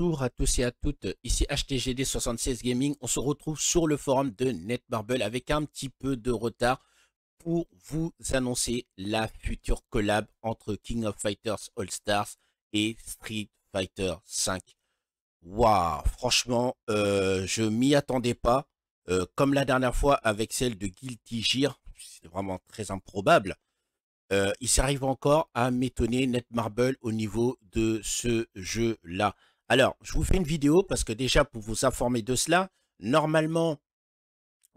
Bonjour à tous et à toutes, ici HTGD76 Gaming. On se retrouve sur le forum de Netmarble avec un petit peu de retard pour vous annoncer la future collab entre King of Fighters All Stars et Street Fighter 5. Waouh, franchement, euh, je m'y attendais pas. Euh, comme la dernière fois avec celle de Guilty Gear, c'est vraiment très improbable. Euh, il s'arrive encore à m'étonner Netmarble au niveau de ce jeu-là. Alors, je vous fais une vidéo parce que déjà, pour vous informer de cela, normalement,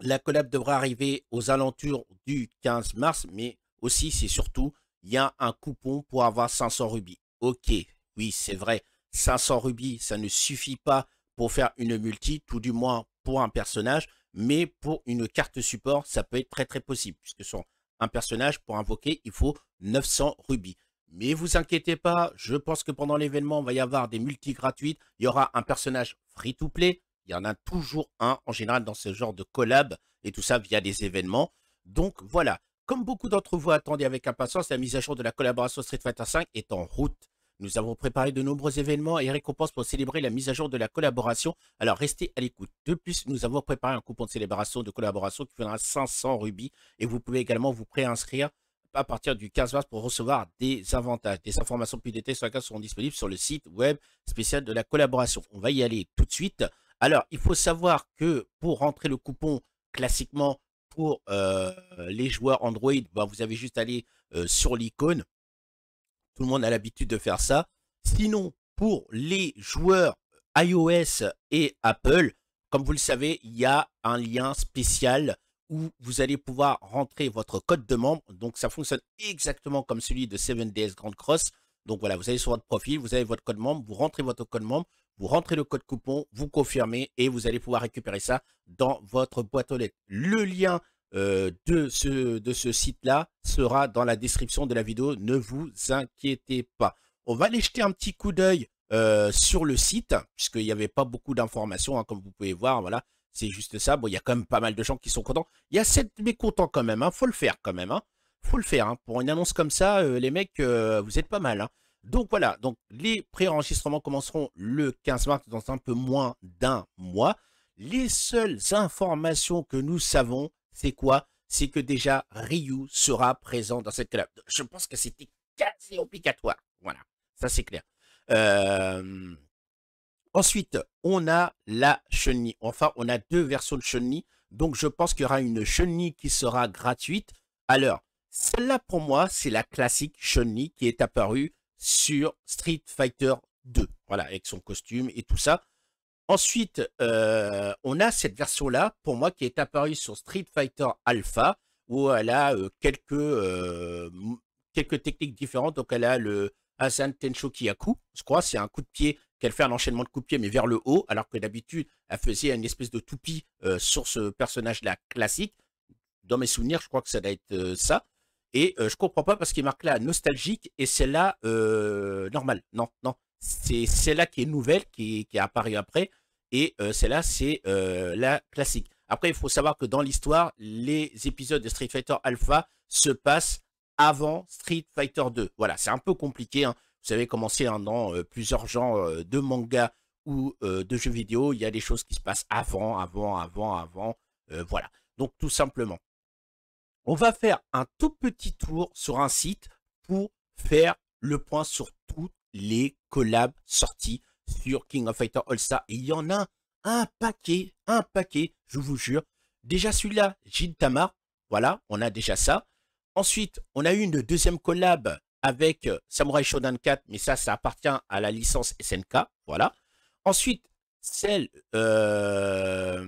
la collab devrait arriver aux alentours du 15 mars, mais aussi, c'est surtout, il y a un coupon pour avoir 500 rubis. Ok, oui, c'est vrai, 500 rubis, ça ne suffit pas pour faire une multi, tout du moins pour un personnage, mais pour une carte support, ça peut être très très possible, puisque son un personnage pour invoquer, il faut 900 rubis. Mais vous inquiétez pas, je pense que pendant l'événement, il va y avoir des multi gratuites. Il y aura un personnage free-to-play. Il y en a toujours un, en général, dans ce genre de collab. Et tout ça via des événements. Donc voilà, comme beaucoup d'entre vous attendaient avec impatience, la mise à jour de la collaboration Street Fighter V est en route. Nous avons préparé de nombreux événements et récompenses pour célébrer la mise à jour de la collaboration. Alors restez à l'écoute. De plus, nous avons préparé un coupon de célébration de collaboration qui fera 500 rubis et vous pouvez également vous préinscrire à partir du 15 mars pour recevoir des avantages. Des informations plus détaillées sur laquelle seront disponibles sur le site web spécial de la collaboration. On va y aller tout de suite. Alors, il faut savoir que pour rentrer le coupon classiquement pour euh, les joueurs Android, ben, vous avez juste à aller euh, sur l'icône tout le monde a l'habitude de faire ça. Sinon, pour les joueurs iOS et Apple, comme vous le savez, il y a un lien spécial vous allez pouvoir rentrer votre code de membre. Donc, ça fonctionne exactement comme celui de 7DS Grand Cross. Donc, voilà, vous allez sur votre profil, vous avez votre code membre, vous rentrez votre code membre, vous rentrez le code coupon, vous confirmez et vous allez pouvoir récupérer ça dans votre boîte aux lettres. Le lien euh, de ce, de ce site-là sera dans la description de la vidéo. Ne vous inquiétez pas. On va aller jeter un petit coup d'œil euh, sur le site, puisqu'il n'y avait pas beaucoup d'informations, hein, comme vous pouvez voir. Voilà, c'est juste ça. Bon, il y a quand même pas mal de gens qui sont contents. Il y a 7 mécontents quand même. Hein. Faut le faire quand même. Hein. Faut le faire. Hein. Pour une annonce comme ça, euh, les mecs, vous êtes pas mal. Hein. Donc voilà, donc les pré-enregistrements commenceront le 15 mars dans un peu moins d'un mois. Les seules informations que nous savons, c'est quoi? C'est que déjà Ryu sera présent dans cette collab. Je pense que c'était quasi obligatoire. Voilà, ça c'est clair. Euh, ensuite, on a la chenille. Enfin, on a deux versions de chenille. Donc, je pense qu'il y aura une chenille qui sera gratuite. Alors, celle-là, pour moi, c'est la classique chenille qui est apparue sur Street Fighter 2. Voilà, avec son costume et tout ça. Ensuite, euh, on a cette version-là, pour moi, qui est apparue sur Street Fighter Alpha, où elle a euh, quelques, euh, quelques techniques différentes. Donc, elle a le Hasan Tenshokiyaku, je crois, c'est un coup de pied qu'elle fait un enchaînement de coups mais vers le haut, alors que d'habitude, elle faisait une espèce de toupie sur ce personnage-là classique. Dans mes souvenirs, je crois que ça doit être ça. Et je comprends pas parce qu'il marque là nostalgique et celle-là normale. Non, non. C'est celle-là qui est nouvelle, qui, qui est apparue après. Et euh, celle-là, c'est euh, la classique. Après, il faut savoir que dans l'histoire, les épisodes de Street Fighter Alpha se passent avant Street Fighter 2. Voilà, c'est un peu compliqué. Hein. Vous savez comment c'est hein, dans euh, plusieurs genres de manga ou de jeux vidéo. Il y a des choses qui se passent avant, avant, avant, avant. voilà. Donc, tout simplement, on va faire un tout petit tour sur un site pour faire le point sur toutes les collabs sorties sur King of Fighter All Star. il y en a un paquet, un paquet, je vous jure. Déjà celui-là, Jin Tamar, voilà, on a déjà ça. Ensuite, on a eu une deuxième collab avec euh, Samurai Shodown 4, mais ça, ça appartient à la licence SNK, voilà. Ensuite, celle euh,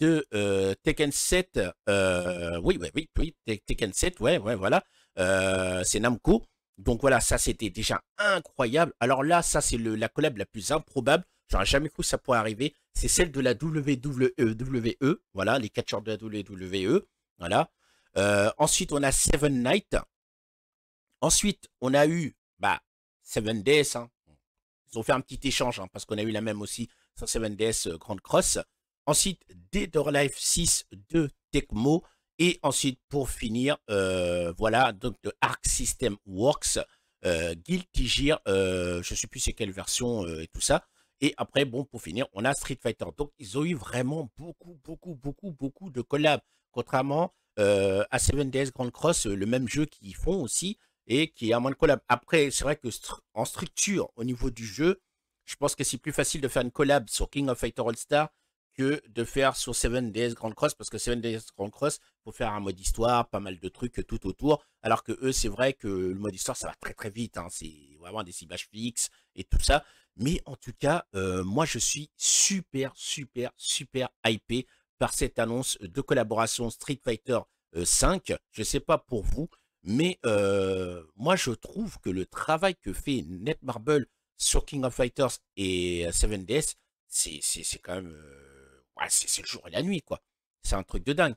de euh, Tekken 7, oui, oui, oui, oui, Tekken 7, ouais, ouais, voilà, c'est Namco. Donc voilà, ça c'était déjà incroyable. Alors là, ça c'est la collab la plus improbable. J'aurais jamais cru que ça pourrait arriver. C'est celle de la WWE, voilà, les catcheurs de la WWE. Voilà. Ensuite, on a Seven Night. Ensuite, on a eu bah, Seven Days. Hein. Ils ont fait un petit échange hein, parce qu'on a eu la même aussi sur Seven Days euh, Grand Cross. Ensuite, Dead or Life 6 de Tecmo. Et ensuite, pour finir, euh, voilà, donc de Arc System Works, euh, Guilty Gear, euh, je ne sais plus c'est quelle version et tout ça. Et après, bon, pour finir, on a Street Fighter. Donc, ils ont eu vraiment beaucoup, beaucoup, beaucoup, beaucoup de collabs. Contrairement euh, à 7DS Grand Cross, le même jeu qu'ils font aussi et qui a moins de collabs. Après, c'est vrai que en structure, au niveau du jeu, je pense que c'est plus facile de faire une collab sur King of Fighter All-Star que de faire sur 7DS Grand Cross, parce que 7DS Grand Cross, faut faire un mode histoire, pas mal de trucs tout autour, alors que eux, c'est vrai que le mode histoire, ça va très très vite, hein. c'est vraiment des ciblages fixes et tout ça, mais en tout cas, euh, moi, je suis super, super, super hypé par cette annonce de collaboration Street Fighter 5, euh, je sais pas pour vous, mais euh, moi, je trouve que le travail que fait Netmarble sur King of Fighters et 7DS, c'est quand même c'est le jour et la nuit, quoi. C'est un truc de dingue.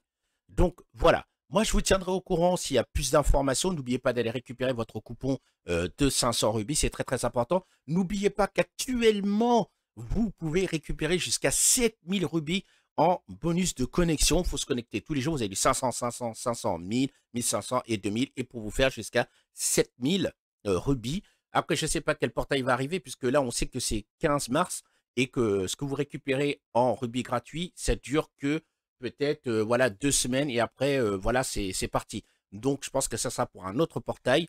Donc voilà. Moi, je vous tiendrai au courant s'il y a plus d'informations. N'oubliez pas d'aller récupérer votre coupon euh, de 500 rubis. C'est très, très important. N'oubliez pas qu'actuellement, vous pouvez récupérer jusqu'à 7000 rubis bonus de connexion. Il faut se connecter tous les jours. Vous avez du 500, 500, 500, 1000, 1500 et 2000. Et pour vous faire jusqu'à 7000 euh, rubis. Après, je ne sais pas quel portail va arriver, puisque là, on sait que c'est 15 mars et que ce que vous récupérez en rubis gratuit, ça dure que peut-être euh, voilà deux semaines et après euh, voilà c'est parti. Donc je pense que ça sera pour un autre portail.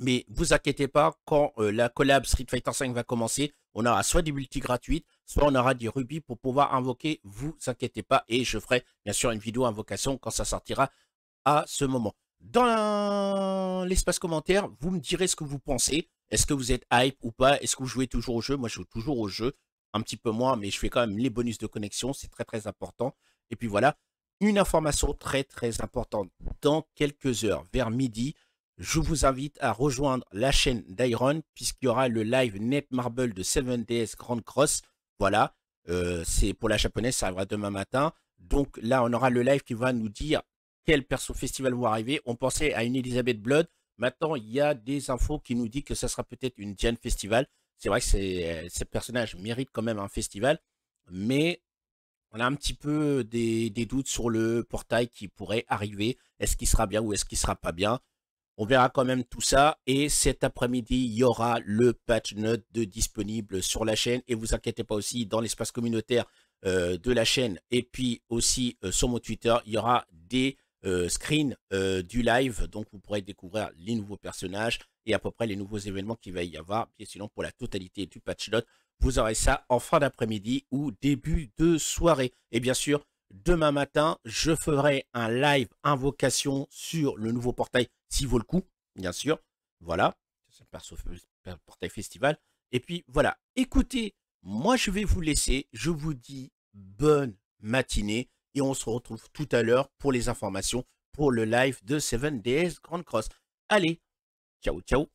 Mais vous inquiétez pas, quand la collab Street Fighter 5 va commencer, on aura soit des multi gratuites, soit on aura des rubis pour pouvoir invoquer. Vous inquiétez pas et je ferai bien sûr une vidéo invocation quand ça sortira à ce moment. Dans l'espace commentaire, vous me direz ce que vous pensez. Est-ce que vous êtes hype ou pas? Est-ce que vous jouez toujours au jeu? Moi, je joue toujours au jeu. Un petit peu moins, mais je fais quand même les bonus de connexion. C'est très, très important. Et puis voilà, une information très, très importante. Dans quelques heures, vers midi, je vous invite à rejoindre la chaîne d'Iron puisqu'il y aura le live Netmarble de 7DS Grand Cross. Voilà, euh, c'est pour la japonaise, ça arrivera demain matin. Donc là, on aura le live qui va nous dire quel perso festival va arriver. On pensait à une Elizabeth Blood. Maintenant, il y a des infos qui nous disent que ça sera peut-être une Diane Festival. C'est vrai que ces personnages méritent quand même un festival, mais on a un petit peu des, doutes sur le portail qui pourrait arriver. Est-ce qu'il sera bien ou est-ce qu'il sera pas bien? On verra quand même tout ça. Et cet après-midi, il y aura le patch note disponible sur la chaîne. Et vous inquiétez pas aussi, dans l'espace communautaire euh, de la chaîne et puis aussi euh, sur mon Twitter, il y aura des euh, screen euh, du live. Donc, vous pourrez découvrir les nouveaux personnages et à peu près les nouveaux événements qu'il va y avoir. Bien sinon, pour la totalité du patch note, vous aurez ça en fin d'après-midi ou début de soirée. Et bien sûr, demain matin, je ferai un live invocation sur le nouveau portail s'il vaut le coup, bien sûr. Voilà, c'est un portail festival. Et puis voilà, écoutez, moi je vais vous laisser. Je vous dis bonne matinée et on se retrouve tout à l'heure pour les informations pour le live de 7 DS Grand Cross. Allez, ciao ciao